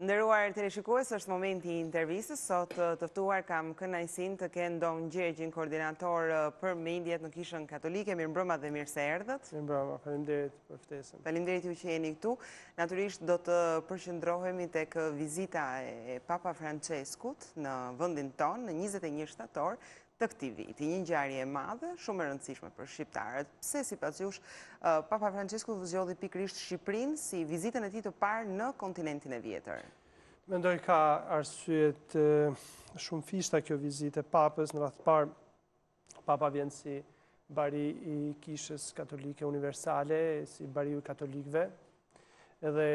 Nderuar teleshikues, është momenti i intervistës, sot të ftuar kam kënaqësinë të kem don Gjergjin koordinator për mediat në kishën katolike, mirëmbrëma dhe mirë se erdhët. Mirëmbrëma, faleminderit për ftesën. Faleminderit ju që jeni këtu. Natyrisht do të përqendrohemi tek vizita e Papa Françeskut në vendin tonë në 21 shtator, të këtij viti. Një ngjarje e madhe, shumë e rëndësishme për shqiptarët. Pse sipas jush Papa Françesku zgjodhi pikërisht Shqipërinë si vizitën e tij të parë në kontinentin e vjetër? Mendoj ka arsye të shumëfishta kjo vizitë e Papës, në radhë të parë Papa vjen si bari i Kishës Katolike Universale, si bariu i katolikëve, edhe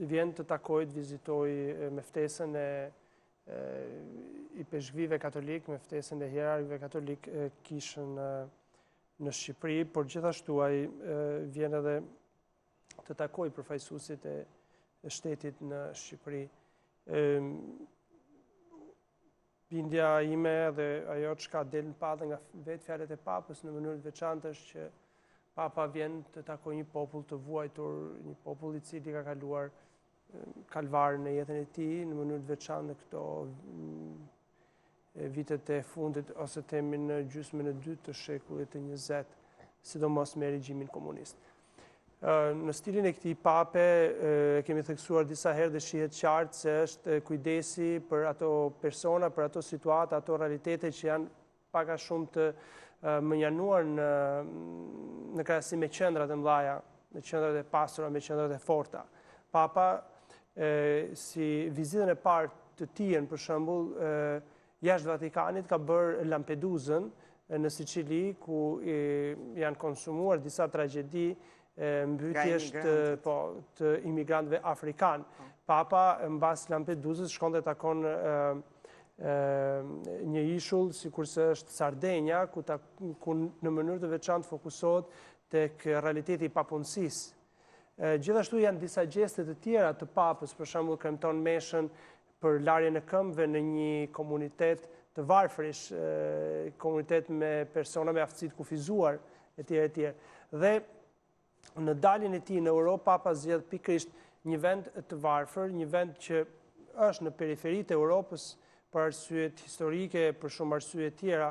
vjen të takojë, të vizitojë me ftesën e ipeshkvijve katolikë me ftesën e hierarkëve katolikë kishën në Shqipëri, por gjithashtu ai vjen edhe të takojë përfaqësuesit e shtetit në Shqipëri. Bindja ime dhe ajo që ka dalë në pah edhe nga vetë fjalët e papës në mënyrë të veçantë është që papa vjen të takojë një popull të vuajtur, një popull i cili ka kaluar kalvar në jetën e tij, në mënyrë të veçantë në këto vitet e fundit, ose të themi në gjysmën e dytë të shekullit të njëzet, sidomos me regjimin komunist. Në stilin e këtij pape, e kemi theksuar disa herë dhe shihet qartë se është kujdesi për ato persona, për ato situata, ato realitete që janë pak a shumë të mënjanuara në në krahasim me qendrat e mëdha, me qendrat e pasura, me qendrat e forta. Papa si vizitën e parë të tijën, për shembull, jashtë Vatikanit ka bërë Lampeduzën në Sicili ku janë konsumuar disa tragjedi mbytjesh të imigrantëve afrikanë. Papa, mbas Lampeduzës, shkon dhe takon një ishull, sikurse është Sardenja, ku në mënyrë të veçantë fokusohet tek realiteti i papunësisë. Gjithashtu janë disa gjeste të tjera të papës, për shembull kremton meshën, për larjen e këmbëve në një komunitet të varfërish, komunitet me persona me aftësi të kufizuar, e tjerë, e tjerë. Dhe në daljen e tij në Europë, papa zgjedh pikërisht një vend të varfër, një vend që është në periferi të Europës për arsye historike, për shumë arsye të tjera,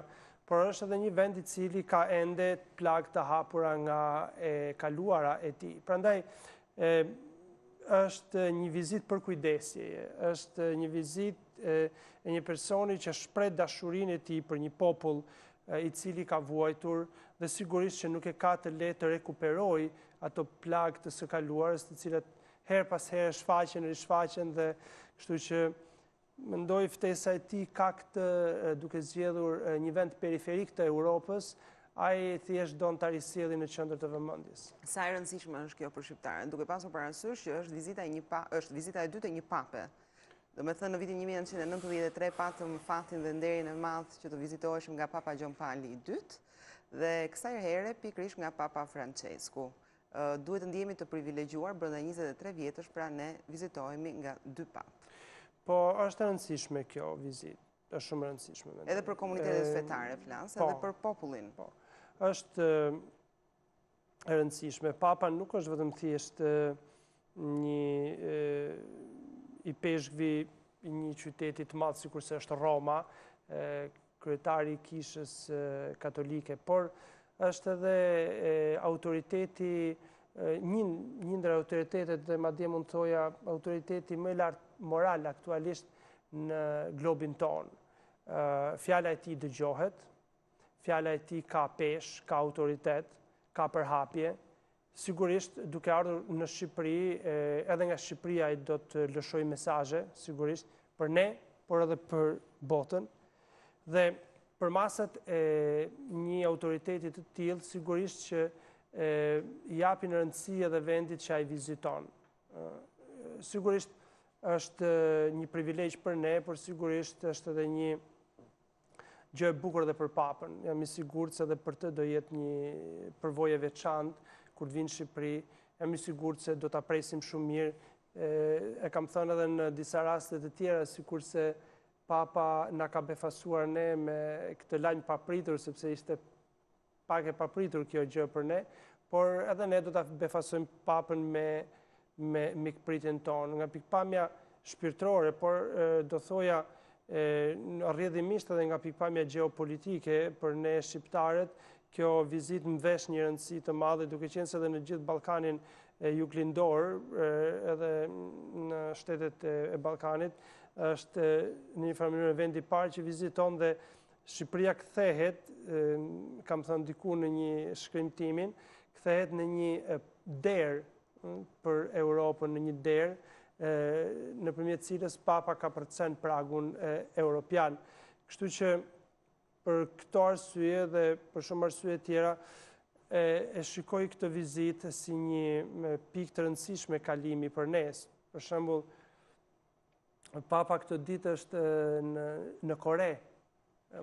por është edhe një vend i cili ka ende plagë të hapura nga e kaluara e tij. Prandaj, Është një vizitë përkujdesje, është një vizitë e një personi që shpreh dashurinë e tij për një popull i cili ka vuajtur dhe sigurisht që nuk e ka të lehtë të rekuperojë ato plagë të së kaluarës, të cilat herë pas here shfaqen, rishfaqen dhe kështu që Mendoj ftesa e tij ka këtë duke zgjedhur një vend periferik të Europës, ai thjesht don ta risjellë në qendër të vëmendjes. Sa e rëndësishme është kjo për shqiptarët, duke pasur parasysh që është vizita e një është vizita e dytë e një pape. Domethënë në vitin 1993 patëm fatin dhe nderin e madh që të vizitoheshim nga Papa Gjon Pali i dytë dhe kësaj here pikërisht nga Papa Francesku. Duhet të ndihemi të privilegjuar brenda njëzet e tre vjetësh pra ne vizitohemi nga dy papë. Po, është e rëndësishme kjo vizitë, është shumë e rëndësishme. Edhe për komunitetet fetare flas, edhe po. për popullin. Po, është e rëndësishme. Papa nuk është vetëm thjesht një ipeshkëv i një qyteti të madh, sikurse është Roma, kryetari i Kishës Katolike, por është edhe autoriteti, një ndër autoritetet dhe madje mund të thoja autoriteti më i lartë moral aktualisht në globin tonë. Fjala e tij dëgjohet, fjala e tij ka peshë, ka autoritet, ka përhapje, Sigurisht, duke ardhur në Shqipëri, edhe nga Shqipëria ai do të lëshojë mesazhe, sigurisht, për ne, por edhe për botën. Dhe përmasat e një autoriteti të tillë, sigurisht që i japin rëndësi edhe vendit që ai viziton. Sigurisht është një privilegj për ne, por sigurisht është edhe një Gjë e bukur edhe për Papën. Jam i sigurt se edhe për të do jetë një përvojë e veçantë kur të vijë në Shqipëri. Jam i sigurt se do ta presim shumë mirë. E kam thënë edhe në disa raste të tjera, sikurse Papa na ka befasuar ne me këtë lajm të papritur, sepse ishte Pak e papritur kjo gjë për ne, por edhe ne do ta befasojmë Papën me me mikpritjen tonë. Nga pikëpamja shpirtërore, por do thoja rrjedhimisht edhe nga pikëpamja gjeopolitike për ne shqiptarët, kjo vizitë mvesh një rëndësi të madhe, duke qenë se edhe në gjithë Ballkanin Juglindor, edhe në shtetet e Ballkanit, është në një farë mënyrë vendi i parë që viziton dhe Shqipëria kthehet, kam thënë diku në një shkrim timin, kthehet në një derë për Europën, në një derë, nëpërmjet cilës papa kapërcen pragun Europian. Kështu që për këto arsye dhe për shumë arsye tjera, e shikoj këtë vizitë si një pikë të rëndësishme kalimi për ne se. Për shembul, Papa këto ditë është në Kore.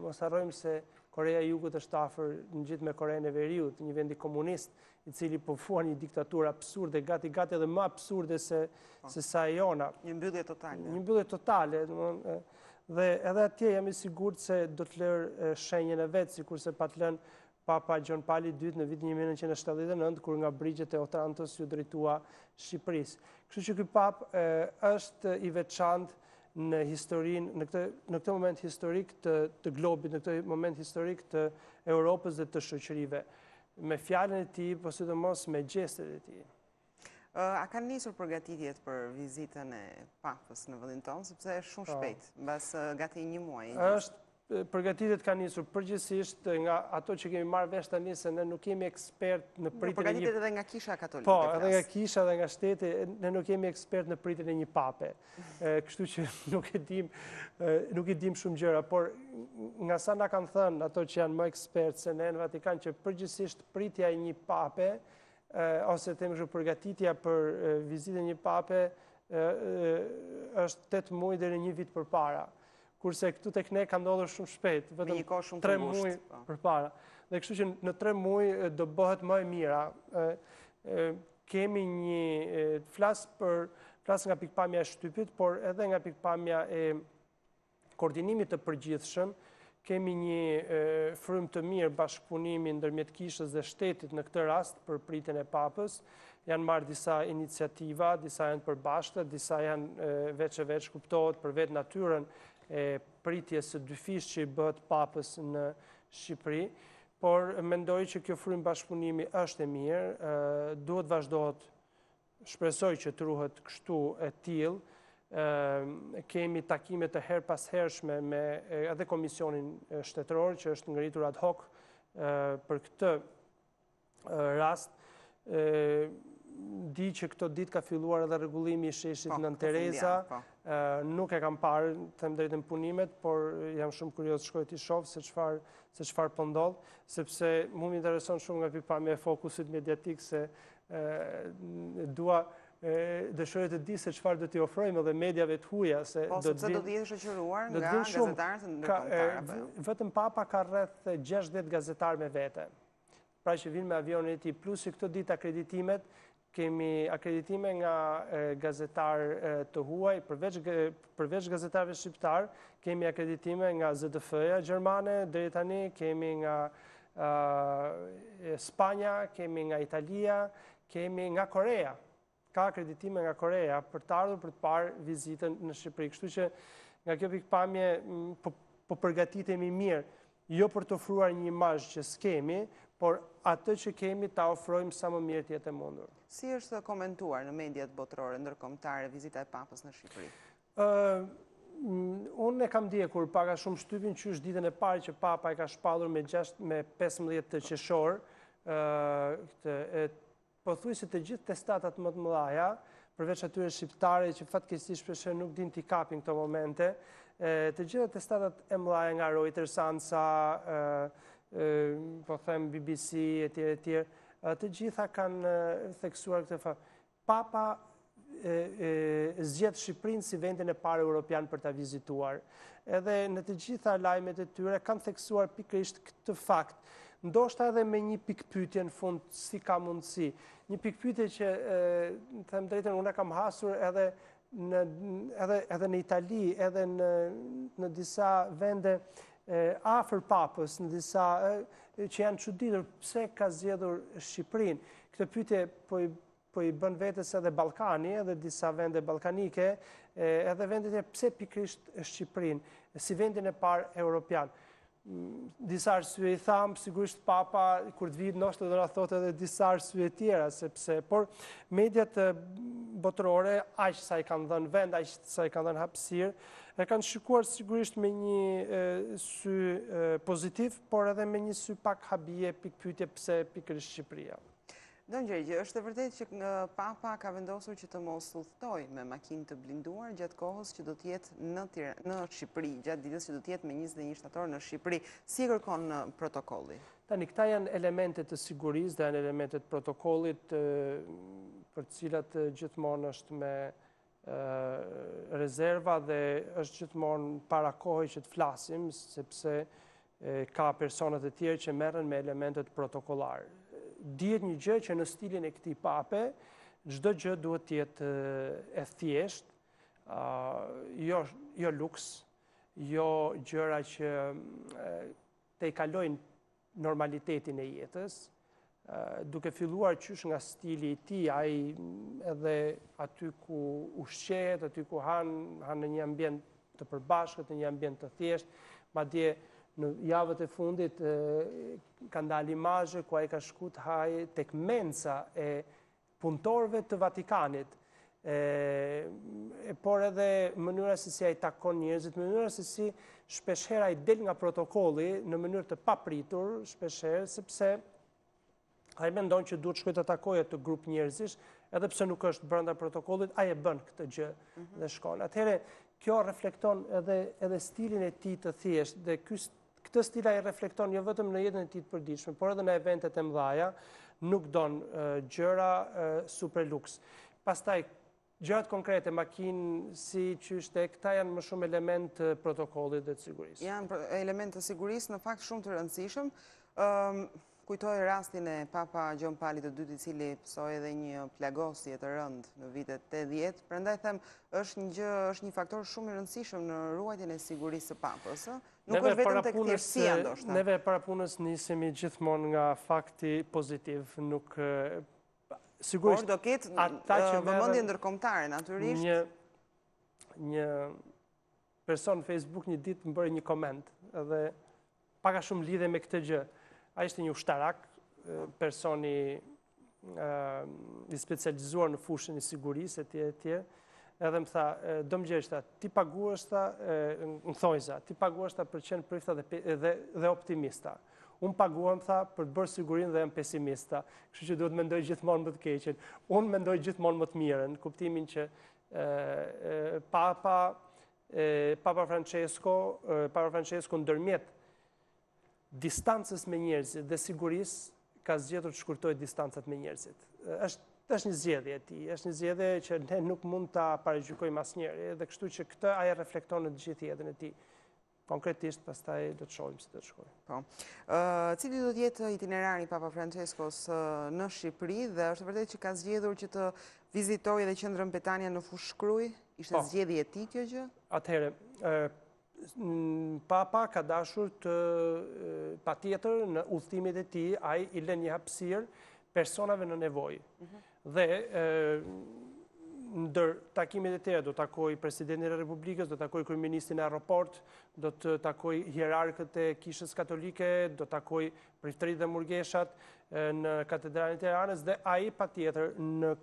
Mos harrojmë se Koreja e Jugut është afër ngjitur me Korenë e Veriut, një vendi komunist, i cili po vuan një diktaturë absurde, gati, gati edhe më absurde se po. se sa e jona. Një mbyllje totale. Një mbyllje totale. Dhe edhe atje jam i sigurt se do të lërë shenjën e vet, sikurse pat lënë Papa Gjon Pali i Dytë në vitin një mijë e nëntëqind e shtatëdhjetë e nëntë, kur nga brigjet e Otrantos iu drejtua Shqipërisë. Kështu që ky papë është i veçantë në historinë, në këtë, në këtë moment historik të, të globit, në këtë moment historik të Europës dhe të shoqërive, me fjalën e tij, po sidomos me gjestet e tij. A kanë nisur përgatitjet për vizitën e papës në vendin tonë, sepse është shumë po. shpejt, pas gati një muaj? është, përgatitjet kanë nisur përgjithësisht nga ato që kemi marrë vesh tani se, ne nuk jemi ekspertë në pritën e një... Përgatitjet edhe nga kisha katolike, Po, edhe nga kisha dhe nga shteti, ne nuk jemi ekspertë në pritjen e një pape. Kështu që nuk e dim, nuk e dim shumë gjëra, por nga sa na kanë thënë ato që janë më ekspertë se ne në Vatikan, që përgjithësisht pritja e një pape, ose të themi kështu përgatitja për vizitën e një pape, është 8 muaj deri një vit përpara. Kurse këtu tek ne ka ndodhur shumë shpejt, vetëm 3 muaj po. përpara. Dhe kështu që në 3 muaj do bëhet më e mira. Kemi një flas për flas nga pikëpamja e shtypit, por edhe nga pikëpamja e koordinimit të përgjithshëm, kemi një frymë të mirë bashkëpunimi ndërmjet kishës dhe shtetit në këtë rast për pritjen e papës, janë marrë disa iniciativa, disa janë përbashkëta, disa janë veç e veç kuptohet për vetë natyrën e pritjes së dyfishtë që i bëhet papës në Shqipëri, por mendoj që kjo frymë bashkëpunimi është e mirë, duhet të vazhdojë Shpresoj që të ruhet kështu e tillë. Kemi takime të herëpashershme me edhe Komisionin Shtetëror që është ngritur ad hoc për këtë rast. Di që këto ditë ka filluar edhe rregullimi i sheshit po, Nënë Tereza. Po. Nuk e kam parë, them drejtën punimet, por jam shumë kurioz të shkoj të shoh se çfarë se çfarë po ndodh, sepse mua më intereson shumë nga pikëpamja e fokusit mediatik se dua dëshiroj të di se çfarë do t'i ofrojmë edhe mediave të huaja se po, do të vinë do të jetë shoqëruar nga gazetarët ndërkombëtarë. Jo? Vetëm Papa ka rreth 60 gazetarë me vete. Pra që vijnë me avionin e tij, plus që këto ditë akreditimet kemi akreditime nga gazetarë të huaj, përveç Përveç gazetarëve shqiptarë, kemi akreditime nga ZDF-ja gjermane, deri tani kemi nga Spanja, kemi nga Italia, kemi nga Koreja. Ka akreditime nga Koreja për të ardhur për të parë vizitën në Shqipëri. Kështu që nga kjo pikëpamje po, po përgatitemi mirë. Jo për të ofruar një imazh që s'kemi, por atë që kemi ta ofrojmë sa më mirë të jetë e mundur. Si është komentuar në mediat botërore, ndërkombëtare vizita e Papës në Shqipëri? Unë e kam ndjekur pak a shumë shtypin qysh ditën e parë që Papa e ka shpallur më pesëmbëdhjetë qershor këtë Pothuajse të gjitha testatat më të mëdha, përveç atyre shqiptare që fatkeqësisht shpesh nuk dinë t'i kapin këto momente, të gjitha testatat e mëdha nga Reuters, ANSA, po them BBC etj etj, të gjitha kanë theksuar këtë fakt. Papa zgjedh Shqipërinë si vendin e parë europian për të vizituar. Edhe në të gjitha lajmet e tyre kanë theksuar pikërisht këtë fakt. Ndoshta edhe me një pikëpyetje në fund si ka mundësi. Një pikëpyetje që të them të drejtën unë e kam hasur edhe në edhe edhe në Itali, edhe në në disa vende afër papës, në disa që janë çuditur pse ka zgjedhur Shqipërinë. Këtë pyetje po i po i bën vetes edhe Ballkani, edhe disa vende ballkanike, edhe vende të tjera, pse pikërisht Shqipërinë, si vendin e parë europian. Mm, disa arsye i thamë, sigurisht papa, kur të vijë, ndoshta do na thotë edhe disa arsye të tjera, sepse, por mediat botërore, aq sa i kanë dhënë vend, aq sa i kanë dhënë hapësirë, e kanë shikuar sigurisht me një sy pozitiv, por edhe me një sy pak habie, pikëpyetje, pse pikërisht Shqipëria. Don Gjergj, është e vërtetë që Papa ka vendosur që të mos udhëtojë me makinë të blinduar gjatë kohës që do të jetë në në Shqipëri, gjatë ditës që do të jetë më 21 shtator në Shqipëri. Si e kërkon protokolli? Tani këta janë elemente të sigurisë dhe janë elemente të protokollit për të cilat gjithmonë është me rezerva dhe është gjithmonë para kohe që të flasim, sepse ka personat e tjerë që merren me elementet protokollare. Dihet një gjë që në stilin e këtij pape, çdo gjë duhet të jetë e thjeshtë, jo, jo luks, jo gjëra që tejkalojnë normalitetin e jetës, duke filluar qysh nga stili i tij, ai edhe aty ku ushqehet, aty ku hanë, hanë në një ambient të përbashkët, në një ambient të thjeshtë, madje në javët e fundit kanë dalë imazhe, ku ai ka shku të hajë tek mensa e punëtorëve të Vatikanit, por edhe mënyra se si ai takon njerëzit, mënyra se si shpeshherë ai del nga protokolli në mënyrë të papritur, shpeshherë, sepse ai mendon që duhet shkojë ta takojë atë grup njerëzish, edhe pse nuk është brenda protokollit, ai e bën këtë gjë mhm. dhe shkon. Atëherë, kjo reflekton edhe stilin e tij të thjeshtë, dhe kjo këtë stil ai e reflekton jo vetëm në jetën e tij të përditshme, por edhe në eventet e mëdhaja, nuk don gjëra super luks. Pastaj gjërat konkrete, makinë, si, qysh, tek, këta janë më shumë elementë të protokollit dhe të sigurisë. Janë elementë të sigurisë, në fakt shumë të rëndësishëm. Kujtoj rastin e Papa Gjon Palit të Dytë i cili pësoi edhe një plagosje të rëndë në vitet 80, prandaj them është një gjë, është një faktor shumë i rëndësishëm në ruajtjen e sigurisë së Papës, ë? Nuk është vetëm tek thjeshtësia ndoshta. Neve para një pune nisemi gjithmonë nga fakti pozitiv, nuk sigurisht Por do ketë vëmendje ndërkombëtare natyrisht. Një një person në Facebook një ditë më bëri një koment, dhe pak a shumë lidhet me këtë gjë. Ai ishte një ushtarak, person i specializuar në fushën e sigurisë, etj., etj., edhe më tha, dom Gjergj, tha, ti paguhesh, tha, në thonjëza, ti paguhesh, tha, për të qenë prift, tha, dhe optimist, tha. Unë paguhem, tha, për të bërë sigurinë dhe jam pesimist, tha. Kështu që duhet mendoj gjithmonë më të keqen. Unë mendoj gjithmonë më të mirën, kuptimin që Papa, Papa Francesco, Papa Francesco ndërmjet distancës me njerëzit dhe sigurisë ka zgjedhur të shkurtojë distancat me njerëzit. Është është një zgjedhje e tij, është një zgjedhje që ne nuk mund ta paragjykojmë asnjëri dhe kështu që këtë ai e reflekton në të gjithë jetën e tij. Konkretisht, pastaj do të shohim si do të shkojë. Po. Cili do të jetë itinerari i Papa Franceskos në Shqipëri dhe është vërtet që ka zgjedhur që të vizitojë edhe qendrën Betania në Fushë-Krujë? Ishte po. zgjedhje e tij kjo gjë? Atëherë, Papa ka dashur patjetër në udhëtimet e tij, ai i lë një hapësirë personave në nevojë. Mhm. Dhe ndër takimet e tjera do të takojë presidentin e Republikës, do të takojë kryeministrin në aeroport, do të takojë hierarkët e Kishës Katolike, do të takojë priftërit dhe murgeshat në katedralen e Tiranës dhe ai patjetër në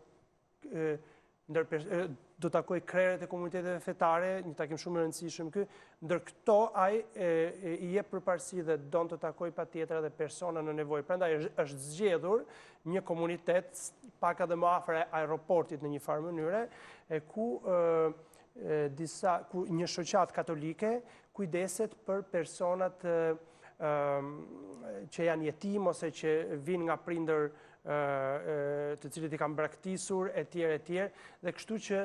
do takojë krerët e komuniteteve fetare, një takim shumë i rëndësishëm ky, ndër këto ai i jep përparësi dhe don të takojë patjetër edhe persona në nevojë. Prandaj është zgjedhur një komunitet pak edhe më afër aeroportit në njëfarë mënyre, e ku disa ku një shoqatë katolike kujdeset për personat që janë jetimë ose që vijnë nga prindër të cilët i kanë braktisur, e tjerë, e tjerë, dhe kështu që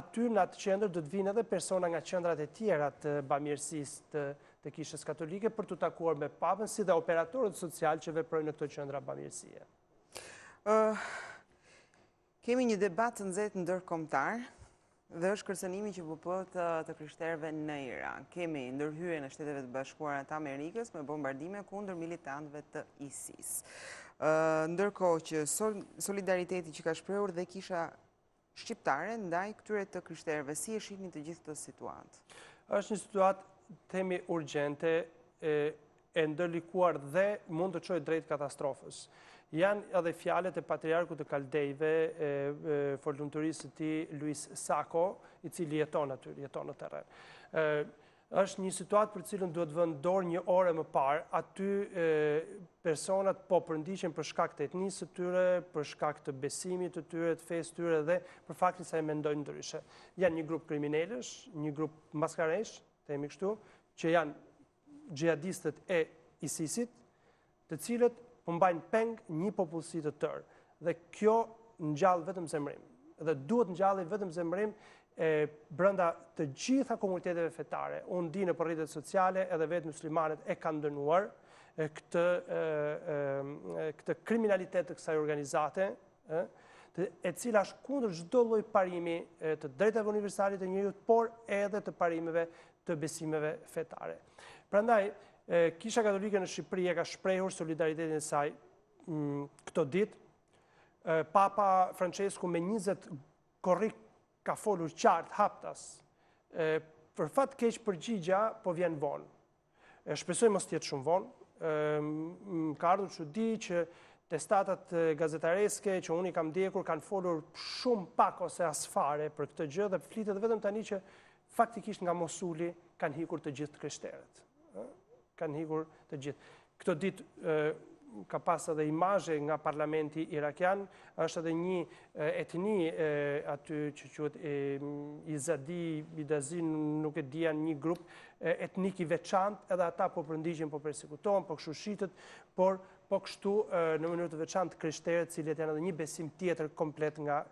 aty në atë qendër do të vijnë edhe persona nga qendrat e tjera të bamirësisë të kishës katolike për t'u takuar me papën si dhe operatorët socialë që veprojnë në këto qendra bamirësie. Kemi një debat të nxehtë ndërkombëtar dhe është kërcënimi që po bëhet të krishterëve në Iran. Kemi ndërhyrjen e Shteteve të Bashkuara të Amerikës me bombardime kundër militantëve të ISIS. Ndërkohë që solidariteti që ka shprehur dhe kisha shqiptare ndaj këtyre të krishterëve, si e shihni të gjithë këtë situatë? Është një situatë tejmi urgjente e ndërlikuar dhe mund të çojë drejt katastrofës. Janë edhe fjalët e patriarkut të Kaldejve, e, e fortlumturisë së tij Luis Sako, i cili jeton aty, jeton në terren. Ë është një situatë për të cilën duhet vënë dorë një orë më parë. Aty e, personat po përndiqen për shkak të etnisë së tyre, për shkak të besimit të tyre, të fesë së tyre dhe për faktin se e mendojnë ndryshe. Janë një grup kriminelësh, një grup maskarenjsh, themi kështu, që janë xhihadistët e ISIS-it, të cilët po mbajnë peng një popullsi të tërë. Dhe kjo ngjall vetëm zemërim. Dhe duhet të ngjallë vetëm zemërim e brenda të gjitha komuniteteve fetare. Unë di nëpër rrjetet sociale edhe vetë muslimanët e kanë dënuar këtë, këtë kriminalitet të kësaj organizate, e cila është kundër çdo lloj parimi të të drejtave universale të njeriut, por edhe të parimeve të besimeve fetare. Prandaj, Kisha Katolike në Shqipëri e ka shprehur solidaritetin e saj mm, këto ditë. Papa Francesku më 20 korrik ka folur qartë haptas. Për fat të keq përgjigja po vjen vonë. E shpresoj mos të jetë shumë vonë. Më ka ardhur çudi që testatat gazetareske që unë i kam ndjekur kanë folur shumë pak ose asfare për këtë gjë dhe flitet vetëm tani që faktikisht nga Mosuli kanë hikur të gjithë të krishterët. Kanë hikur të gjithë. Këto ditë ka pas edhe imazhe nga parlamenti irakian, është edhe një etni aty që quhet Izadi, Idazi, nuk e dija një grup etnik i veçantë, edhe ata po përndiqen, po persekutohen, po kështu shiitët, por po kështu në mënyrë të veçantë krishterët, cilët janë edhe një besim tjetër komplet nga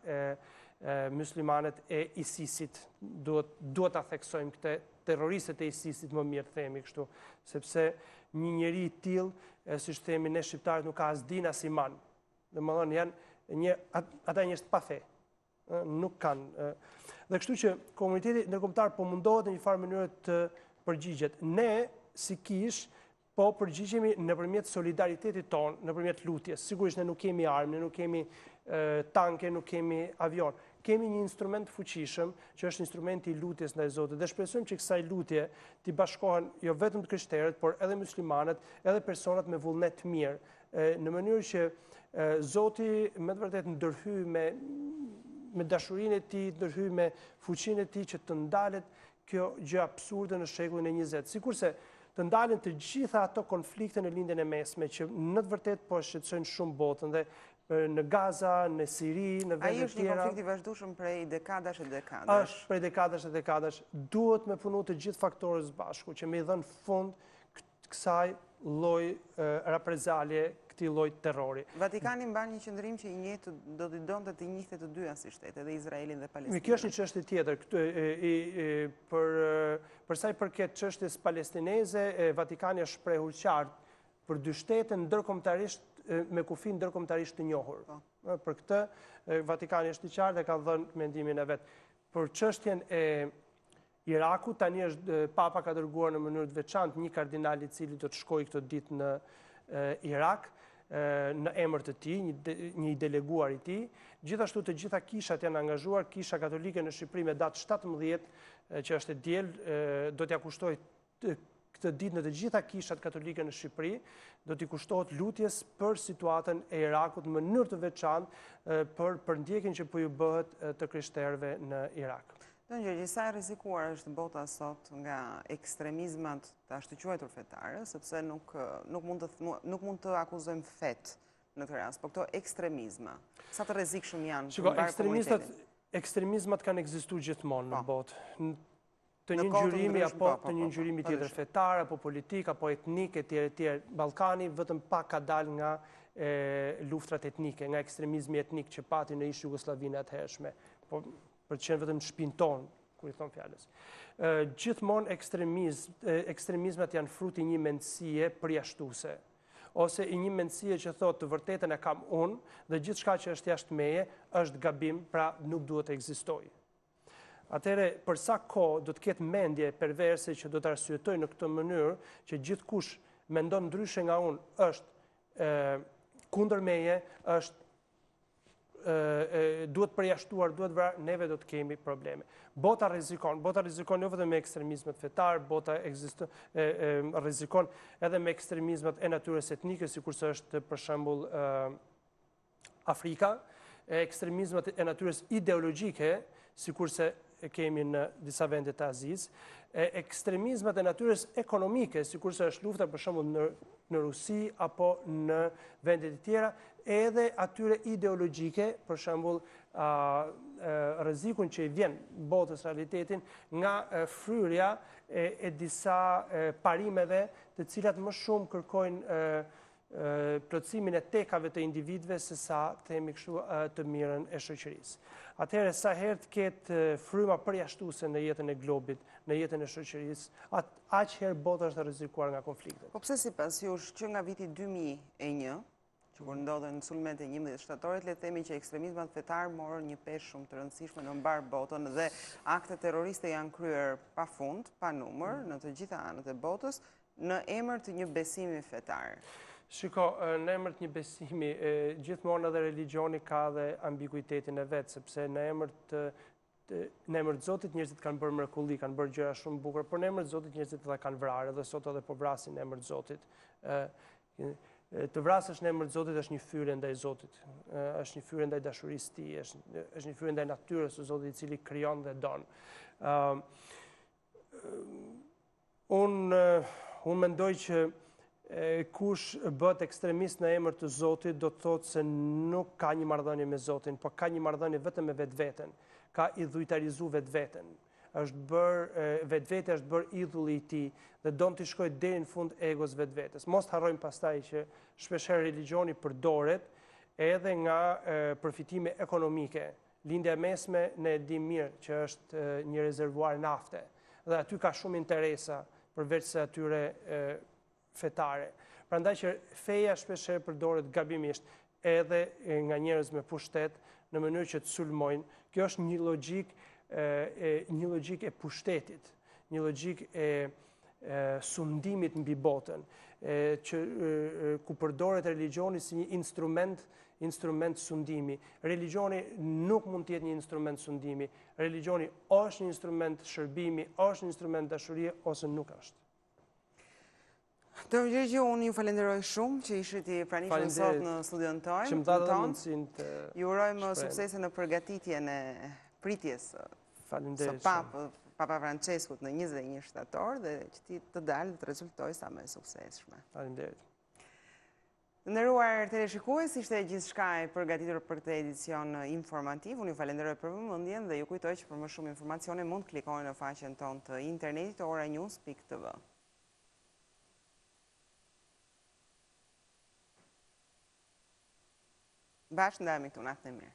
muslimanët e ISIS-it, duhet ta theksojmë këtë terroristët e ISIS-it më mirë të themi kështu, sepse një njeri i tillë, siç themi ne shqiptarët, nuk ka as din as iman, Domethënë janë një, ata janë të pafe, nuk kanë. Dhe kështu që komuniteti ndërkombëtar po mundohet në njëfarë mënyrë të përgjigjet. Ne, si kishë, po përgjigjemi nëpërmjet solidaritetit tonë, nëpërmjet lutjes. Sigurisht ne nuk kemi armë, ne nuk kemi tanke, nuk kemi avionë. Kemi një instrument të fuqishëm, që është instrumenti i lutjes ndaj Zotit, dhe shpresojmë që kësaj lutje t'i bashkohen jo vetëm të krishterët, por edhe muslimanët, edhe personat me vullnet të mirë, në mënyrë që Zoti me të vërtetë të ndërhyjë me me dashurinë e tij, ndërhyjë me fuqinë e tij që të ndalet kjo gjë absurde në shekullin e njëzet. Sikurse të ndalen të gjitha ato konflikte në Lindjen e Mesme që në të vërtetë po shqetësojnë shumë botën dhe në Gaza, në Siri, në vende të tjera. Ai është një konflikt i vazhdueshëm prej dekadash e dekadash? Është prej dekadash e dekadash. Duhet me punu të gjithë faktorët së bashku që me i dhënë fund këtë kësaj lloj raprezalje, këtij lloj terrori. Vatikani mban një qëndrim që i njëjtë do t'i donte t'i njihte të dyja si shtete, edhe Izraelin dhe Palestinën. Mirë, kjo është një çështje tjetër. Për sa i përket çështjes palestineze, Vatikani është shprehur qartë për dy shtete ndërkombëtarisht me kufij ndërkombëtarisht të njohur. Po. Për këtë Vatikani është i qartë dhe ka dhënë mendimin e vet. Për çështjen e Irakut. Tani është Papa ka dërguar në mënyrë të veçantë një kardinal i cili do të shkojë këto ditë në Irak në emër të tij, një i deleguar i tij. Gjithashtu të gjitha kishat janë angazhuar, Kisha Katolike në Shqipëri me datë 17 që është e diel do t'ia kushtojë këtë ditë në të gjitha kishat katolike në Shqipëri, do t'i kushtohet lutjes për situatën e Irakut në mënyrë të veçantë për përndjekjen që për po ju bëhet të krishterëve në Irak. Të një sa e rrezikuar është bota sot nga ekstremizmat të ashtuquajtur fetare, sepse nuk mund të akuzojmë fetë në këtë rast, po këto ekstremizma, sa të rrezikshëm janë? Shiko, ekstremizmat kanë ekzistu gjithmonë në po. botë të një ngjyrimi apo të një ngjyrimi tjetër fetar apo politik apo etnik etj etj ballkani vetëm pak ka dalë nga luftrat etnike nga ekstremizmi etnik që pati në ish jugosllavinë e atëhershme po për të qenë vetëm në shpinë tonë kur i thon fjalës gjithmonë ekstremizmat janë frut i një mendësie përjashtuese ose i një mendësie që thotë të vërtetën e kam unë dhe gjithçka që është jashtë meje është gabim pra nuk duhet të ekzistojë Atëherë, për sa kohë do të ketë mendje perverse që do të arsyetojë në këtë mënyrë që gjithkush mendon ndryshe nga unë është kundër meje, është duhet përjashtuar, duhet vrarë, neve do të kemi probleme. Bota rrezikon, bota rrezikon jo vetëm me ekstremizmat fetar, bota rrezikon edhe me ekstremizmat e natyrës etnike, sikurse është për shembull Afrika, ekstremizmat e natyrës ideologjike, sikurse e kemi në disa vende të Azisë, e ekstremizmat e natyrës ekonomike, sikurse është lufta për shembull në, në Rusi apo në vende të tjera, edhe atyre ideologjike, për shembull rrezikun që i vjen botës realitetin nga fryrja e, e disa parimeve të cilat më shumë kërkojnë plotësimin e tekave të individëve sesa themi kështu të mirën e shoqërisë. Atëherë sa herë të ketë fryma përjashtuese në jetën e globit, në jetën e shoqërisë, aq herë bota është e rrezikuar nga konfliktet. Po pse sipas jush që nga viti 2001, që kur ndodhen sulmet e 11 shtatorit, le të themi që ekstremizmat fetar morën një peshë shumë të rëndësishme në mbarë botën dhe akte terroriste janë kryer pa fund, pa numër në të gjitha anët e botës, Në emër të një besimi fetar. Shiko, në emër të një besimi, gjithmonë edhe religjioni ka edhe ambiguitetin e vet, sepse në emër të në emër të Zotit njerëzit kanë bërë mrekulli, kanë bërë gjëra shumë të bukura, por në emër të Zotit njerëzit edhe kanë vrarë, edhe sot edhe po vrasin në emër të Zotit. ë Të vrasësh në emër të Zotit është një fyerje ndaj Zotit, është një fyerje ndaj dashurisë tij, është është një fyerje ndaj natyrës së Zotit i cili krijon dhe don. ë Unë unë mendoj që kush bëhet ekstremist në emër të Zotit do të thotë se nuk ka një marrëdhënie me Zotin, po ka një marrëdhënie vetëm me vetveten. Ka idhujtarizu vetveten. Është bërë vetvetja është bërë idhulli i tij dhe don t'i shkojë deri në fund egos vetvetes. Mos të harrojmë pastaj që shpeshherë religjioni përdoret edhe nga përfitime ekonomike. Lindja e Mesme, ne e dimë mirë që është një rezervuar nafte dhe aty ka shumë interesa përveç se atyre fetare. Prandaj që feja shpeshherë përdoret gabimisht edhe nga njerëz me pushtet në mënyrë që të sulmojnë. Kjo është një logjikë e pushtetit, një logjikë e sundimit mbi botën, që ku përdoret religjioni si një instrument, instrument sundimi. Religjioni nuk mund të jetë një instrument sundimi. Religjioni është një instrument shërbimi, është një instrument dashurie ose nuk është. Dom Gjergj, unë ju falënderoj shumë që ishit i pranishëm sot në studion tonë. Që më dhatë dhe mundësinë të shprehem. Ju urojmë suksese në përgatitjen e pritjes së Papës, Papa Françeskut në njëzet e një shtator dhe që kjo të dalë dhe të rezultojë sa më e suksesshme. Faleminderit. Të nderuar teleshikues, ishte gjithçka e përgatitur për këtë edicion informativ. Unë ju falënderoj për vëmendjen dhe ju kujtoj që për më shumë informacione mund të klikoni në faqen tonë të internetit oranews.tv. Bashkë ndahemi këtu, natën e mirë.